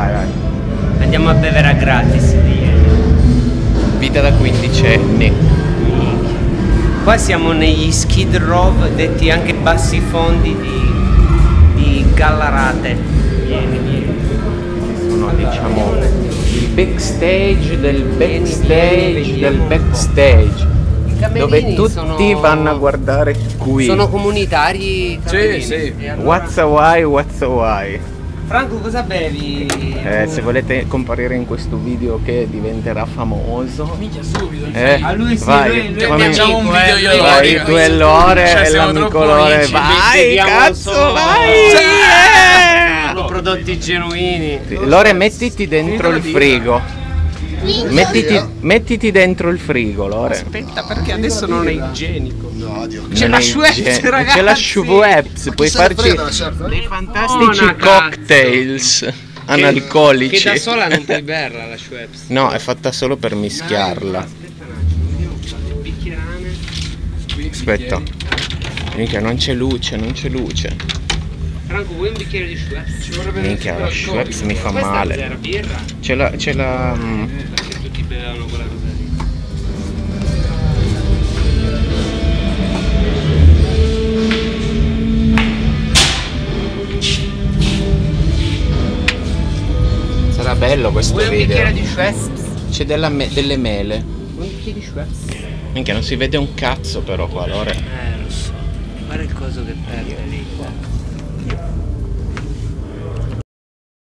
Vai, vai. Andiamo a bere a gratis di ieri. Vita da quindicenni. Qua siamo negli Skid Row, detti anche bassi fondi di, di Gallarate. Vieni, vieni. Sono diciamo il backstage del backstage vieni, del un po'. backstage. Dove tutti sono- vanno a guardare qui. Sono comunitari sì. E allora- What's a why, what's a why? Franco cosa bevi? Eh, se volete comparire in questo video che diventerà famoso. Minchia subito. Eh, A lui sì, vai, lui- lui è fammi- mio amico, un video io e Vai, Lore, tu e sì. Lore Cioè, e l'amico Lore. Vai, cazzo, vai! Eh! Sono prodotti genuini. Lore, mettiti dentro il frigo. Mettiti, mettiti dentro il frigo, Lore. Aspetta perché adesso non è igienico. No, Dio. C'è Non la Schweppes, ragazzi. C'è la Schweppes, puoi farci frega, certo. dei fantastici Buona, cocktails analcolici. Che da sola non puoi berla la Schweppes. No, è fatta solo per mischiarla. Aspetta. Minchia, non c'è luce, non c'è luce. Franco, vuoi un bicchiere di Schweppes? Minchia, la Schweppes mi fa Questa male. zero birra? C'è la, c'è la... mm, Perché tutti bevevano quella cosa lì. Sarà bello questo Vuoi un video. bicchiere di Schweppes? C'è della me- delle mele. Vuoi un bicchiere di Schweppes? Minchia, non si vede un cazzo però qua, Lore. Eh, lo so. Guarda il coso che perde lì qua.